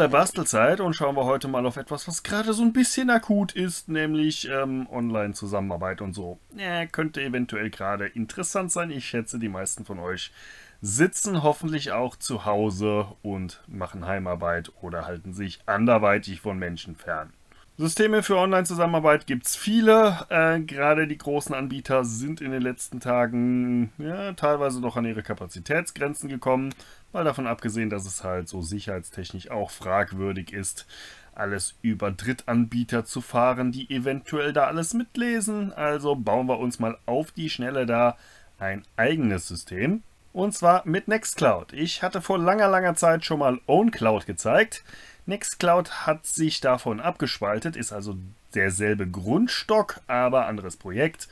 normale Bastelzeit und schauen wir heute mal auf etwas, was gerade so ein bisschen akut ist, nämlich ähm, Online-Zusammenarbeit und so. Ja, könnte eventuell gerade interessant sein. Ich schätze, die meisten von euch sitzen hoffentlich auch zu Hause und machen Heimarbeit oder halten sich anderweitig von Menschen fern. Systeme für Online-Zusammenarbeit gibt es viele. Äh, Gerade die großen Anbieter sind in den letzten Tagen ja, teilweise noch an ihre Kapazitätsgrenzen gekommen. Mal davon abgesehen, dass es halt so sicherheitstechnisch auch fragwürdig ist, alles über Drittanbieter zu fahren, die eventuell da alles mitlesen. Also bauen wir uns mal auf die Schnelle da ein eigenes System. Und zwar mit Nextcloud. Ich hatte vor langer, langer Zeit schon mal OwnCloud gezeigt. Nextcloud hat sich davon abgespaltet, ist also derselbe Grundstock, aber anderes Projekt.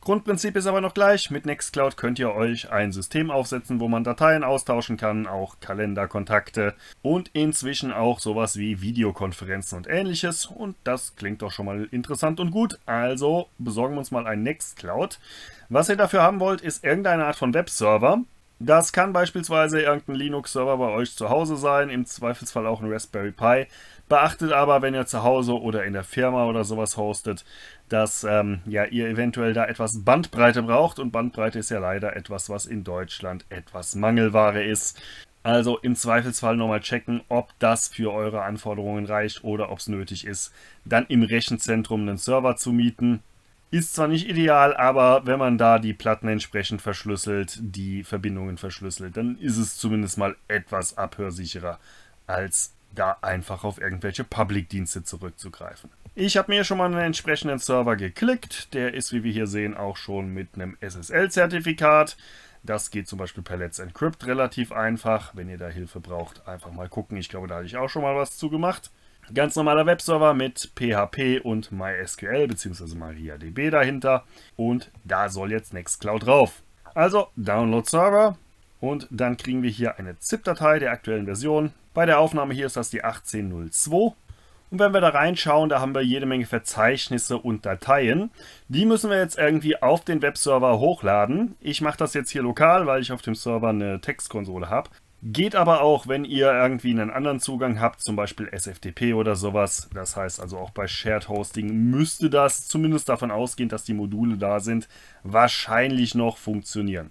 Grundprinzip ist aber noch gleich. Mit Nextcloud könnt ihr euch ein System aufsetzen, wo man Dateien austauschen kann, auch Kalender, Kontakte und inzwischen auch sowas wie Videokonferenzen und ähnliches. Und das klingt doch schon mal interessant und gut. Also besorgen wir uns mal ein Nextcloud. Was ihr dafür haben wollt, ist irgendeine Art von Webserver. Das kann beispielsweise irgendein Linux-Server bei euch zu Hause sein, im Zweifelsfall auch ein Raspberry Pi. Beachtet aber, wenn ihr zu Hause oder in der Firma oder sowas hostet, dass ähm, ja, ihr eventuell da etwas Bandbreite braucht. Und Bandbreite ist ja leider etwas, was in Deutschland etwas Mangelware ist. Also im Zweifelsfall nochmal checken, ob das für eure Anforderungen reicht oder ob es nötig ist, dann im Rechenzentrum einen Server zu mieten. Ist zwar nicht ideal, aber wenn man da die Platten entsprechend verschlüsselt, die Verbindungen verschlüsselt, dann ist es zumindest mal etwas abhörsicherer, als da einfach auf irgendwelche Public-Dienste zurückzugreifen. Ich habe mir schon mal einen entsprechenden Server geklickt. Der ist, wie wir hier sehen, auch schon mit einem SSL-Zertifikat. Das geht zum Beispiel per Let's Encrypt relativ einfach. Wenn ihr da Hilfe braucht, einfach mal gucken. Ich glaube, da hatte ich auch schon mal was zu gemacht. Ganz normaler Webserver mit PHP und MySQL bzw. MariaDB dahinter. Und da soll jetzt Nextcloud drauf. Also Download Server und dann kriegen wir hier eine ZIP-Datei der aktuellen Version. Bei der Aufnahme hier ist das die 1802. Und wenn wir da reinschauen, da haben wir jede Menge Verzeichnisse und Dateien. Die müssen wir jetzt irgendwie auf den Webserver hochladen. Ich mache das jetzt hier lokal, weil ich auf dem Server eine Textkonsole habe. Geht aber auch, wenn ihr irgendwie einen anderen Zugang habt, zum Beispiel SFTP oder sowas. Das heißt also auch bei Shared Hosting müsste das, zumindest davon ausgehend, dass die Module da sind, wahrscheinlich noch funktionieren.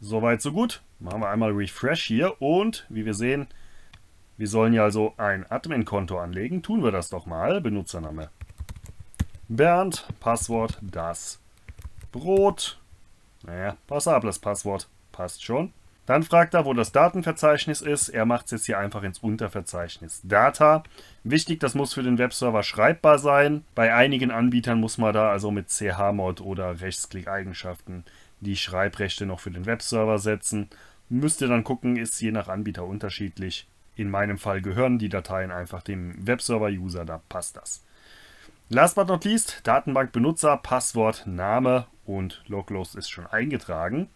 Soweit, so gut. Machen wir einmal Refresh hier und wie wir sehen, wir sollen ja also ein Admin-Konto anlegen. Tun wir das doch mal. Benutzername Bernd, Passwort das Brot. Naja, passables Passwort. Passt schon. Dann fragt er, wo das Datenverzeichnis ist. Er macht es jetzt hier einfach ins Unterverzeichnis Data. Wichtig, das muss für den Webserver schreibbar sein. Bei einigen Anbietern muss man da also mit CH-Mod oder Rechtsklick-Eigenschaften die Schreibrechte noch für den Webserver setzen. Müsst ihr dann gucken, ist je nach Anbieter unterschiedlich. In meinem Fall gehören die Dateien einfach dem Webserver-User, da passt das. Last but not least, Datenbank-Benutzer, Passwort, Name und Loglost ist schon eingetragen.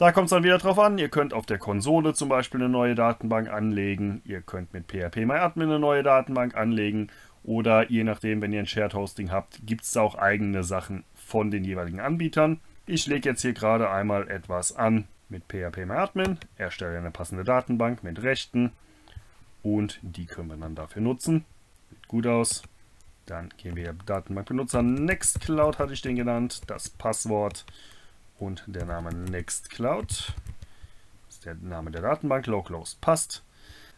Da kommt es dann wieder drauf an, ihr könnt auf der Konsole zum Beispiel eine neue Datenbank anlegen, ihr könnt mit PHP-MyAdmin eine neue Datenbank anlegen. Oder je nachdem, wenn ihr ein Shared Hosting habt, gibt es auch eigene Sachen von den jeweiligen Anbietern. Ich lege jetzt hier gerade einmal etwas an mit PHP-MyAdmin, erstelle eine passende Datenbank mit Rechten. Und die können wir dann dafür nutzen. Sieht gut aus. Dann gehen wir Datenbankbenutzer Nextcloud hatte ich den genannt, das Passwort und der Name Nextcloud. Das ist der Name der Datenbank, Localhost passt.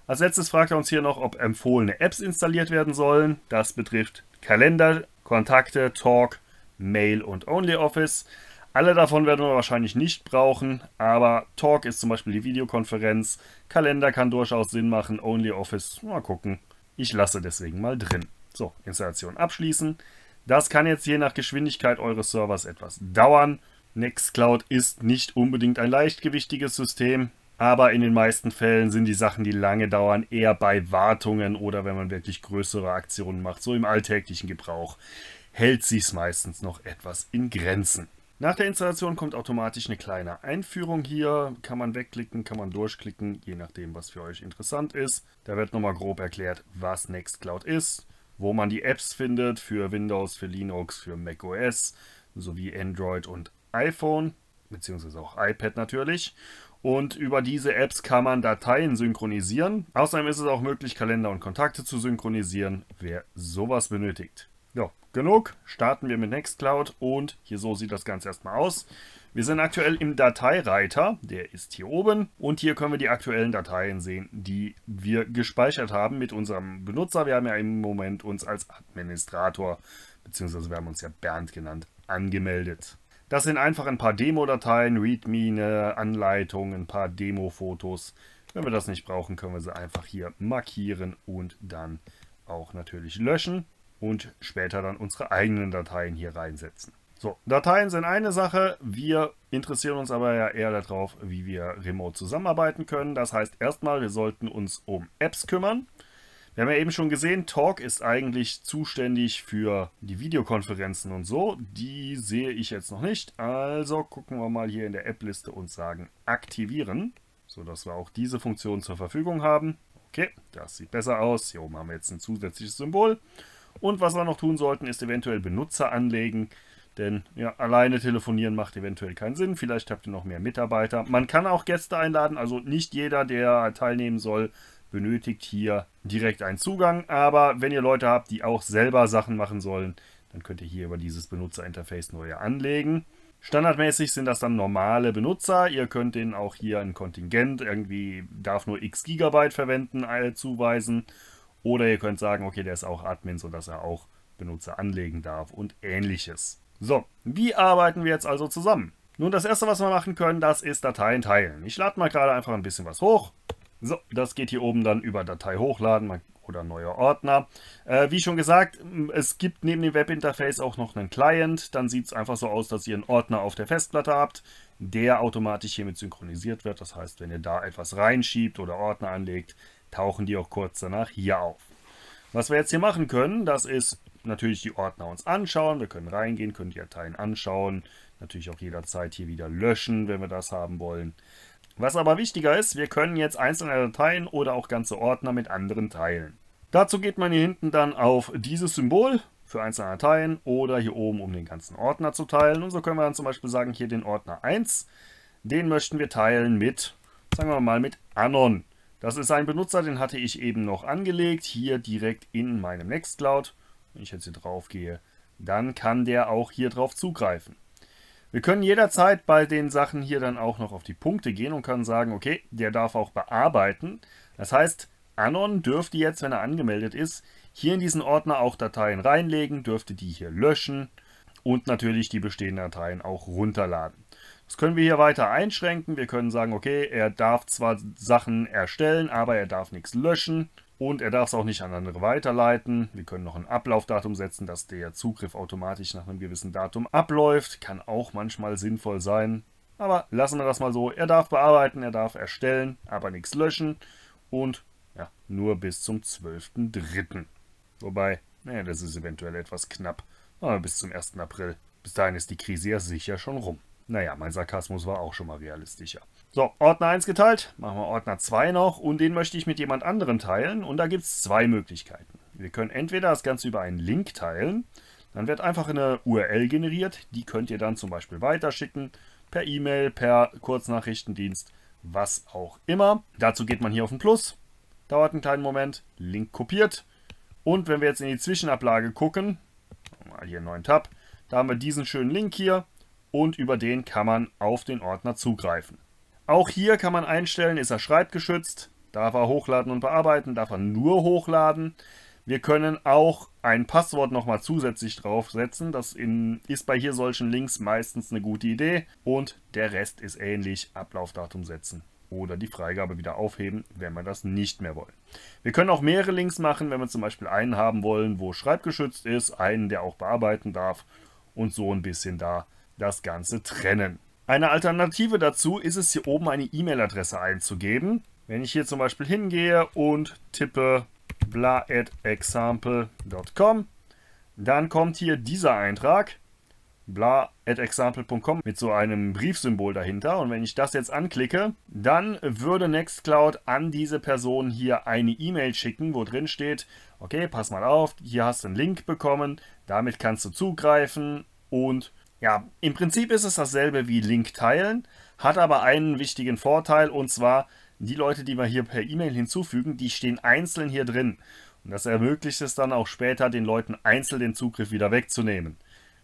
Als letztes fragt er uns hier noch, ob empfohlene Apps installiert werden sollen. Das betrifft Kalender, Kontakte, Talk, Mail und OnlyOffice. Alle davon werden wir wahrscheinlich nicht brauchen, aber Talk ist zum Beispiel die Videokonferenz, Kalender kann durchaus Sinn machen, OnlyOffice, mal gucken. Ich lasse deswegen mal drin. So, Installation abschließen. Das kann jetzt je nach Geschwindigkeit eures Servers etwas dauern. Nextcloud ist nicht unbedingt ein leichtgewichtiges System, aber in den meisten Fällen sind die Sachen, die lange dauern, eher bei Wartungen oder wenn man wirklich größere Aktionen macht, so im alltäglichen Gebrauch, hält sich's meistens noch etwas in Grenzen. Nach der Installation kommt automatisch eine kleine Einführung hier. Kann man wegklicken, kann man durchklicken, je nachdem, was für euch interessant ist. Da wird nochmal grob erklärt, was Nextcloud ist, wo man die Apps findet für Windows, für Linux, für macOS sowie Android und iPhone, beziehungsweise auch iPad natürlich. Und über diese Apps kann man Dateien synchronisieren. Außerdem ist es auch möglich, Kalender und Kontakte zu synchronisieren, wer sowas benötigt. Ja, genug. Starten wir mit Nextcloud und hier so sieht das Ganze erstmal aus. Wir sind aktuell im Dateireiter, der ist hier oben und hier können wir die aktuellen Dateien sehen, die wir gespeichert haben mit unserem Benutzer. Wir haben ja im Moment uns als Administrator, beziehungsweise wir haben uns ja Bernd genannt, angemeldet. Das sind einfach ein paar Demo-Dateien, README, eine Anleitung, ein paar Demo-Fotos. Wenn wir das nicht brauchen, können wir sie einfach hier markieren und dann auch natürlich löschen und später dann unsere eigenen Dateien hier reinsetzen. So, Dateien sind eine Sache, wir interessieren uns aber ja eher darauf, wie wir remote zusammenarbeiten können. Das heißt erstmal, wir sollten uns um Apps kümmern. Wir haben ja eben schon gesehen, Talk ist eigentlich zuständig für die Videokonferenzen und so. Die sehe ich jetzt noch nicht. Also gucken wir mal hier in der App-Liste und sagen aktivieren, sodass wir auch diese Funktion zur Verfügung haben. Okay, das sieht besser aus. Hier oben haben wir jetzt ein zusätzliches Symbol. Und was wir noch tun sollten, ist eventuell Benutzer anlegen. Denn ja, alleine telefonieren macht eventuell keinen Sinn. Vielleicht habt ihr noch mehr Mitarbeiter. Man kann auch Gäste einladen. Also nicht jeder, der teilnehmen soll, benötigt hier direkt einen Zugang. Aber wenn ihr Leute habt, die auch selber Sachen machen sollen, dann könnt ihr hier über dieses Benutzerinterface neue anlegen. Standardmäßig sind das dann normale Benutzer. Ihr könnt denen auch hier ein Kontingent, irgendwie darf nur x Gigabyte verwenden, äh, zuweisen. Oder ihr könnt sagen, okay, der ist auch Admin, sodass er auch Benutzer anlegen darf und ähnliches. So, wie arbeiten wir jetzt also zusammen? Nun, das erste, was wir machen können, das ist Dateien teilen. Ich lade mal gerade einfach ein bisschen was hoch. So, das geht hier oben dann über Datei hochladen oder neuer Ordner. Äh, wie schon gesagt, es gibt neben dem Webinterface auch noch einen Client. Dann sieht es einfach so aus, dass ihr einen Ordner auf der Festplatte habt, der automatisch hiermit synchronisiert wird. Das heißt, wenn ihr da etwas reinschiebt oder Ordner anlegt, tauchen die auch kurz danach hier auf. Was wir jetzt hier machen können, das ist natürlich die Ordner uns anschauen. Wir können reingehen, können die Dateien anschauen. Natürlich auch jederzeit hier wieder löschen, wenn wir das haben wollen. Was aber wichtiger ist, wir können jetzt einzelne Dateien oder auch ganze Ordner mit anderen teilen. Dazu geht man hier hinten dann auf dieses Symbol für einzelne Dateien oder hier oben, um den ganzen Ordner zu teilen. Und so können wir dann zum Beispiel sagen, hier den Ordner 1, den möchten wir teilen mit, sagen wir mal, mit Anon. Das ist ein Benutzer, den hatte ich eben noch angelegt, hier direkt in meinem Nextcloud. Wenn ich jetzt hier drauf gehe, dann kann der auch hier drauf zugreifen. Wir können jederzeit bei den Sachen hier dann auch noch auf die Punkte gehen und können sagen, okay, der darf auch bearbeiten. Das heißt, Anon dürfte jetzt, wenn er angemeldet ist, hier in diesen Ordner auch Dateien reinlegen, dürfte die hier löschen und natürlich die bestehenden Dateien auch runterladen. Das können wir hier weiter einschränken. Wir können sagen, okay, er darf zwar Sachen erstellen, aber er darf nichts löschen. Und er darf es auch nicht an andere weiterleiten. Wir können noch ein Ablaufdatum setzen, dass der Zugriff automatisch nach einem gewissen Datum abläuft. Kann auch manchmal sinnvoll sein. Aber lassen wir das mal so. Er darf bearbeiten, er darf erstellen, aber nichts löschen. Und ja, nur bis zum 12.03. Wobei, naja, das ist eventuell etwas knapp. Aber bis zum 1. April. Bis dahin ist die Krise ja sicher schon rum. Naja, mein Sarkasmus war auch schon mal realistischer. So, Ordner 1 geteilt, machen wir Ordner 2 noch und den möchte ich mit jemand anderem teilen und da gibt es zwei Möglichkeiten. Wir können entweder das Ganze über einen Link teilen, dann wird einfach eine URL generiert, die könnt ihr dann zum Beispiel weiterschicken, per E-Mail, per Kurznachrichtendienst, was auch immer. Dazu geht man hier auf den Plus, dauert einen kleinen Moment, Link kopiert und wenn wir jetzt in die Zwischenablage gucken, mal hier einen neuen Tab, da haben wir diesen schönen Link hier und über den kann man auf den Ordner zugreifen. Auch hier kann man einstellen, ist er schreibgeschützt, darf er hochladen und bearbeiten, darf er nur hochladen. Wir können auch ein Passwort nochmal zusätzlich draufsetzen. Das in, ist bei hier solchen Links meistens eine gute Idee. Und der Rest ist ähnlich. Ablaufdatum setzen oder die Freigabe wieder aufheben, wenn wir das nicht mehr wollen. Wir können auch mehrere Links machen, wenn wir zum Beispiel einen haben wollen, wo schreibgeschützt ist, einen, der auch bearbeiten darf und so ein bisschen da das Ganze trennen. Eine Alternative dazu ist es hier oben eine E-Mail-Adresse einzugeben. Wenn ich hier zum Beispiel hingehe und tippe bla.example.com, dann kommt hier dieser Eintrag bla.example.com mit so einem Briefsymbol dahinter. Und wenn ich das jetzt anklicke, dann würde Nextcloud an diese Person hier eine E-Mail schicken, wo drin steht, okay, pass mal auf, hier hast du einen Link bekommen, damit kannst du zugreifen und ja, im Prinzip ist es dasselbe wie Link teilen, hat aber einen wichtigen Vorteil und zwar die Leute, die wir hier per E-Mail hinzufügen, die stehen einzeln hier drin. Und das ermöglicht es dann auch später, den Leuten einzeln den Zugriff wieder wegzunehmen.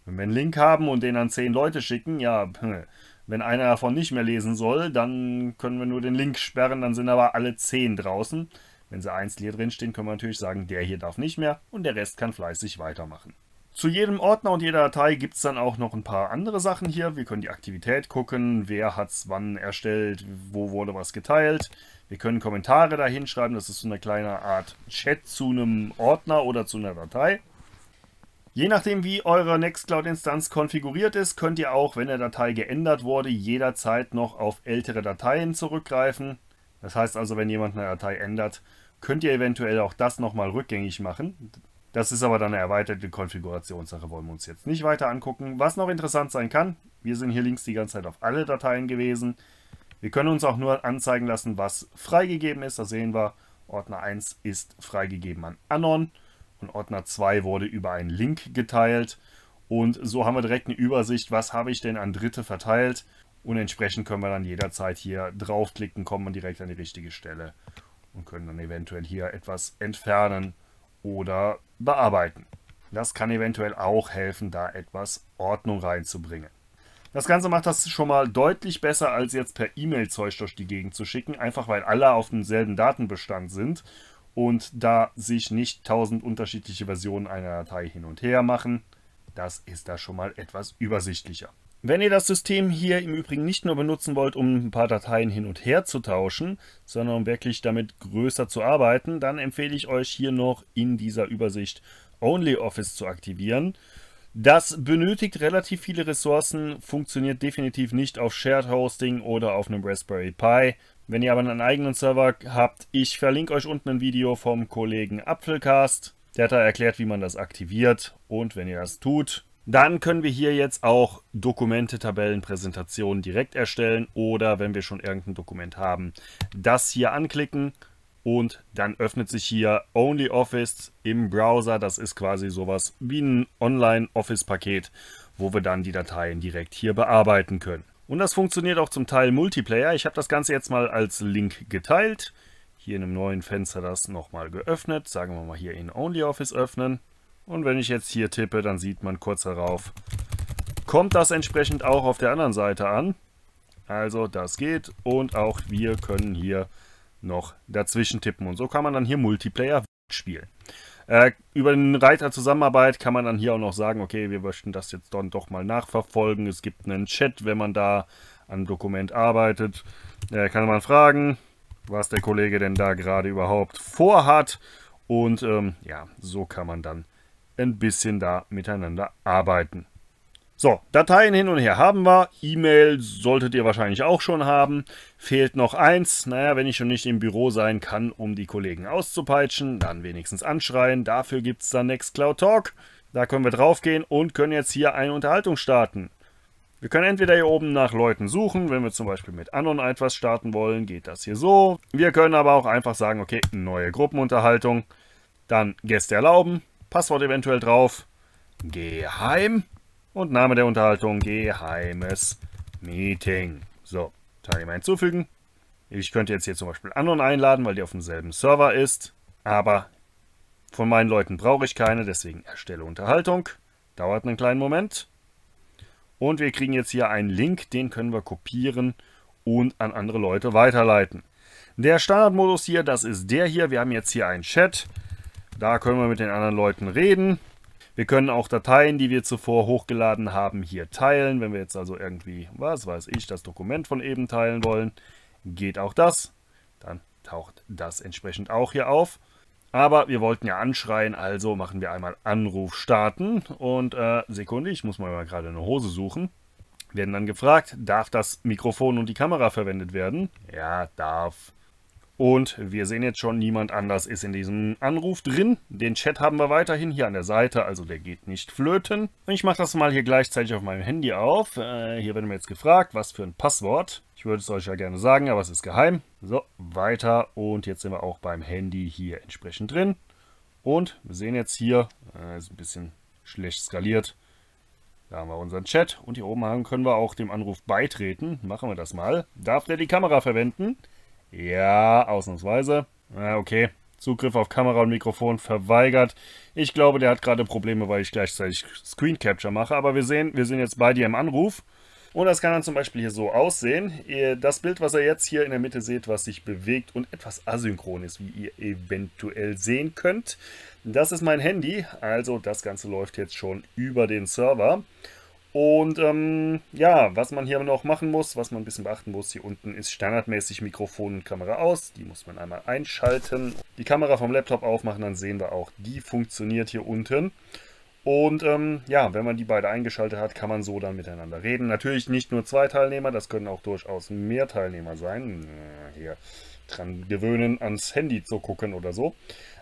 Wenn wir einen Link haben und den an 10 Leute schicken, ja, wenn einer davon nicht mehr lesen soll, dann können wir nur den Link sperren, dann sind aber alle 10 draußen. Wenn sie einzeln hier drin stehen, können wir natürlich sagen, der hier darf nicht mehr und der Rest kann fleißig weitermachen. Zu jedem Ordner und jeder Datei gibt es dann auch noch ein paar andere Sachen hier. Wir können die Aktivität gucken, wer hat es wann erstellt, wo wurde was geteilt. Wir können Kommentare da hinschreiben, das ist so eine kleine Art Chat zu einem Ordner oder zu einer Datei. Je nachdem, wie eure Nextcloud-Instanz konfiguriert ist, könnt ihr auch, wenn eine Datei geändert wurde, jederzeit noch auf ältere Dateien zurückgreifen. Das heißt also, wenn jemand eine Datei ändert, könnt ihr eventuell auch das nochmal rückgängig machen. Das ist aber dann eine erweiterte Konfigurationssache, wollen wir uns jetzt nicht weiter angucken. Was noch interessant sein kann, wir sind hier links die ganze Zeit auf alle Dateien gewesen. Wir können uns auch nur anzeigen lassen, was freigegeben ist. Da sehen wir, Ordner 1 ist freigegeben an Anon und Ordner 2 wurde über einen Link geteilt. Und so haben wir direkt eine Übersicht, was habe ich denn an Dritte verteilt. Und entsprechend können wir dann jederzeit hier draufklicken, kommen wir direkt an die richtige Stelle und können dann eventuell hier etwas entfernen oder bearbeiten. Das kann eventuell auch helfen, da etwas Ordnung reinzubringen. Das Ganze macht das schon mal deutlich besser, als jetzt per E-Mail Zeug durch die Gegend zu schicken, einfach weil alle auf demselben Datenbestand sind und da sich nicht tausend unterschiedliche Versionen einer Datei hin und her machen. Das ist da schon mal etwas übersichtlicher. Wenn ihr das System hier im Übrigen nicht nur benutzen wollt, um ein paar Dateien hin und her zu tauschen, sondern um wirklich damit größer zu arbeiten, dann empfehle ich euch hier noch in dieser Übersicht OnlyOffice zu aktivieren. Das benötigt relativ viele Ressourcen, funktioniert definitiv nicht auf Shared Hosting oder auf einem Raspberry Pi. Wenn ihr aber einen eigenen Server habt, ich verlinke euch unten ein Video vom Kollegen Apfelcast. Der hat da erklärt, wie man das aktiviert und wenn ihr das tut, dann können wir hier jetzt auch Dokumente, Tabellen, Präsentationen direkt erstellen oder wenn wir schon irgendein Dokument haben, das hier anklicken und dann öffnet sich hier OnlyOffice im Browser. Das ist quasi sowas wie ein Online-Office-Paket, wo wir dann die Dateien direkt hier bearbeiten können. Und das funktioniert auch zum Teil Multiplayer. Ich habe das Ganze jetzt mal als Link geteilt. Hier in einem neuen Fenster das nochmal geöffnet. Sagen wir mal hier in OnlyOffice öffnen. Und wenn ich jetzt hier tippe, dann sieht man kurz darauf, kommt das entsprechend auch auf der anderen Seite an. Also das geht und auch wir können hier noch dazwischen tippen. Und so kann man dann hier Multiplayer spielen. Äh, über den Reiter Zusammenarbeit kann man dann hier auch noch sagen, okay, wir möchten das jetzt dann doch mal nachverfolgen. Es gibt einen Chat, wenn man da an Dokument arbeitet. Äh, kann man fragen, was der Kollege denn da gerade überhaupt vorhat. Und ähm, ja, so kann man dann ein bisschen da miteinander arbeiten. So, Dateien hin und her haben wir. E-Mail solltet ihr wahrscheinlich auch schon haben. Fehlt noch eins. Naja, wenn ich schon nicht im Büro sein kann, um die Kollegen auszupeitschen, dann wenigstens anschreien. Dafür gibt es dann Nextcloud Talk. Da können wir draufgehen und können jetzt hier eine Unterhaltung starten. Wir können entweder hier oben nach Leuten suchen, wenn wir zum Beispiel mit Anon etwas starten wollen, geht das hier so. Wir können aber auch einfach sagen, okay, neue Gruppenunterhaltung, dann Gäste erlauben, Passwort eventuell drauf, geheim und Name der Unterhaltung geheimes Meeting. So, Teilnehmer hinzufügen. Ich könnte jetzt hier zum Beispiel Anon einladen, weil die auf demselben Server ist, aber von meinen Leuten brauche ich keine, deswegen erstelle Unterhaltung. Dauert einen kleinen Moment. Und wir kriegen jetzt hier einen Link, den können wir kopieren und an andere Leute weiterleiten. Der Standardmodus hier, das ist der hier. Wir haben jetzt hier einen Chat. Da können wir mit den anderen Leuten reden. Wir können auch Dateien, die wir zuvor hochgeladen haben, hier teilen. Wenn wir jetzt also irgendwie, was weiß ich, das Dokument von eben teilen wollen, geht auch das. Dann taucht das entsprechend auch hier auf. Aber wir wollten ja anschreien, also machen wir einmal Anruf starten. Und äh, Sekunde, ich muss mal gerade eine Hose suchen. Werden dann gefragt, darf das Mikrofon und die Kamera verwendet werden? Ja, darf. Und wir sehen jetzt schon, niemand anders ist in diesem Anruf drin. Den Chat haben wir weiterhin hier an der Seite, also der geht nicht flöten. Und ich mache das mal hier gleichzeitig auf meinem Handy auf. Äh, hier werden wir jetzt gefragt, was für ein Passwort. Ich würde es euch ja gerne sagen, aber es ist geheim. So, weiter. Und jetzt sind wir auch beim Handy hier entsprechend drin. Und wir sehen jetzt hier, äh, ist ein bisschen schlecht skaliert, Da haben wir unseren Chat und hier oben können wir auch dem Anruf beitreten. Machen wir das mal. Darf der die Kamera verwenden? Ja, ausnahmsweise. Ja, okay. Zugriff auf Kamera und Mikrofon verweigert. Ich glaube, der hat gerade Probleme, weil ich gleichzeitig Screen Capture mache. Aber wir sehen, wir sind jetzt bei dir im Anruf. Und das kann dann zum Beispiel hier so aussehen. Das Bild, was ihr jetzt hier in der Mitte seht, was sich bewegt und etwas asynchron ist, wie ihr eventuell sehen könnt. Das ist mein Handy, also das Ganze läuft jetzt schon über den Server. Und ähm, ja, was man hier noch machen muss, was man ein bisschen beachten muss, hier unten ist standardmäßig Mikrofon und Kamera aus. Die muss man einmal einschalten. Die Kamera vom Laptop aufmachen, dann sehen wir auch, die funktioniert hier unten. Und ähm, ja, wenn man die beide eingeschaltet hat, kann man so dann miteinander reden. Natürlich nicht nur zwei Teilnehmer, das können auch durchaus mehr Teilnehmer sein. Hier dran gewöhnen, ans Handy zu gucken oder so.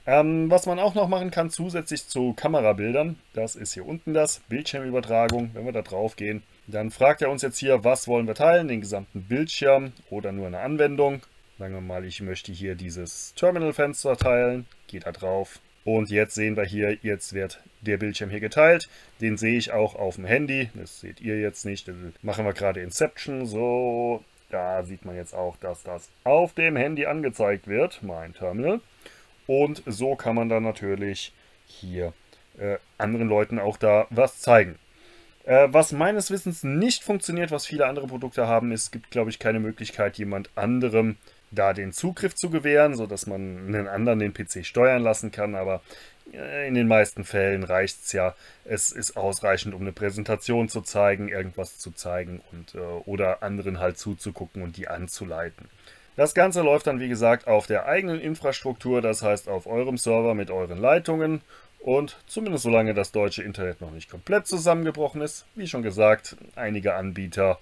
Ähm, was man auch noch machen kann, zusätzlich zu Kamerabildern, das ist hier unten das, Bildschirmübertragung. Wenn wir da drauf gehen, dann fragt er uns jetzt hier, was wollen wir teilen, den gesamten Bildschirm oder nur eine Anwendung. Sagen wir mal, ich möchte hier dieses Terminal-Fenster teilen, geht da drauf, und jetzt sehen wir hier, jetzt wird der Bildschirm hier geteilt. Den sehe ich auch auf dem Handy. Das seht ihr jetzt nicht. Das machen wir gerade Inception. So, da sieht man jetzt auch, dass das auf dem Handy angezeigt wird, mein Terminal. Und so kann man dann natürlich hier äh, anderen Leuten auch da was zeigen. Äh, was meines Wissens nicht funktioniert, was viele andere Produkte haben, ist, es gibt, glaube ich, keine Möglichkeit, jemand anderem da den Zugriff zu gewähren, sodass man einen anderen den PC steuern lassen kann. Aber äh, in den meisten Fällen reicht es ja. Es ist ausreichend, um eine Präsentation zu zeigen, irgendwas zu zeigen und äh, oder anderen halt zuzugucken und die anzuleiten. Das Ganze läuft dann wie gesagt auf der eigenen Infrastruktur, das heißt auf eurem Server mit euren Leitungen und zumindest solange das deutsche Internet noch nicht komplett zusammengebrochen ist, wie schon gesagt, einige Anbieter,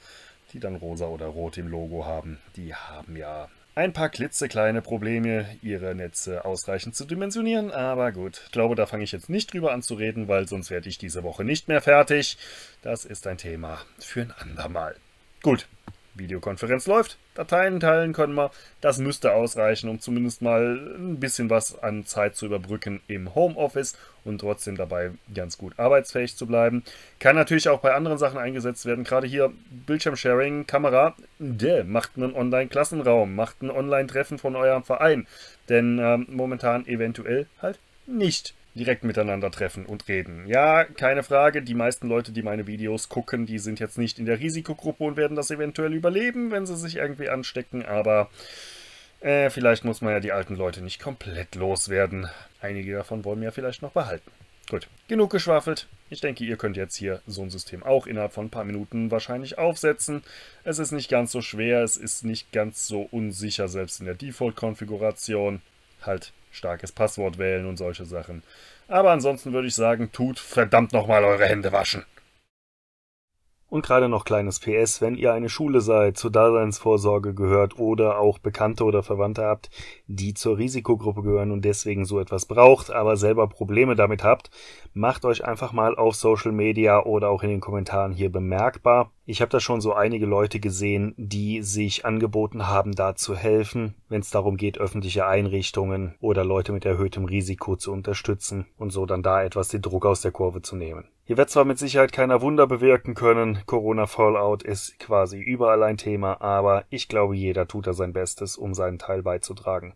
die dann rosa oder rot im Logo haben, die haben ja ein paar klitzekleine Probleme, ihre Netze ausreichend zu dimensionieren, aber gut, ich glaube, da fange ich jetzt nicht drüber an zu reden, weil sonst werde ich diese Woche nicht mehr fertig. Das ist ein Thema für ein andermal. Gut, Videokonferenz läuft, Dateien teilen können wir. Das müsste ausreichen, um zumindest mal ein bisschen was an Zeit zu überbrücken im Homeoffice und trotzdem dabei ganz gut arbeitsfähig zu bleiben. Kann natürlich auch bei anderen Sachen eingesetzt werden. Gerade hier Bildschirmsharing, Kamera, der macht einen Online-Klassenraum, macht ein Online-Treffen von eurem Verein. Denn ähm, momentan eventuell halt nicht direkt miteinander treffen und reden. Ja, keine Frage, die meisten Leute, die meine Videos gucken, die sind jetzt nicht in der Risikogruppe und werden das eventuell überleben, wenn sie sich irgendwie anstecken, aber äh, vielleicht muss man ja die alten Leute nicht komplett loswerden. Einige davon wollen wir ja vielleicht noch behalten. Gut, genug geschwafelt. Ich denke, ihr könnt jetzt hier so ein System auch innerhalb von ein paar Minuten wahrscheinlich aufsetzen. Es ist nicht ganz so schwer, es ist nicht ganz so unsicher, selbst in der Default-Konfiguration. Halt starkes Passwort wählen und solche Sachen. Aber ansonsten würde ich sagen, tut verdammt nochmal eure Hände waschen. Und gerade noch kleines PS, wenn ihr eine Schule seid, zur Daseinsvorsorge gehört oder auch Bekannte oder Verwandte habt, die zur Risikogruppe gehören und deswegen so etwas braucht, aber selber Probleme damit habt, macht euch einfach mal auf Social Media oder auch in den Kommentaren hier bemerkbar. Ich habe da schon so einige Leute gesehen, die sich angeboten haben, da zu helfen, wenn es darum geht, öffentliche Einrichtungen oder Leute mit erhöhtem Risiko zu unterstützen und so dann da etwas den Druck aus der Kurve zu nehmen. Hier wird zwar mit Sicherheit keiner Wunder bewirken können, Corona Fallout ist quasi überall ein Thema, aber ich glaube, jeder tut da sein Bestes, um seinen Teil beizutragen.